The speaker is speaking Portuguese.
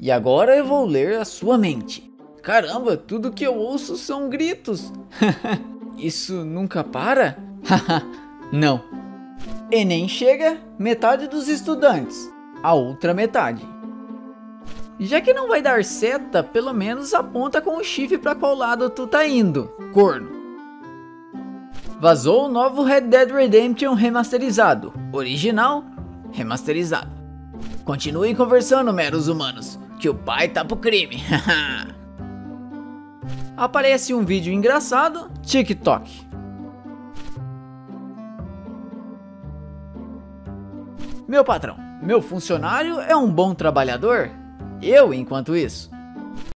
E agora eu vou ler a sua mente. Caramba, tudo que eu ouço são gritos. Isso nunca para? Não. Enem chega, metade dos estudantes, a outra metade. Já que não vai dar seta, pelo menos aponta com o chifre para qual lado tu tá indo, corno. Vazou o novo Red Dead Redemption remasterizado. Original, remasterizado. Continuem conversando, meros humanos, que o pai tá pro crime. Aparece um vídeo engraçado, TikTok. Meu patrão, meu funcionário é um bom trabalhador? Eu, enquanto isso,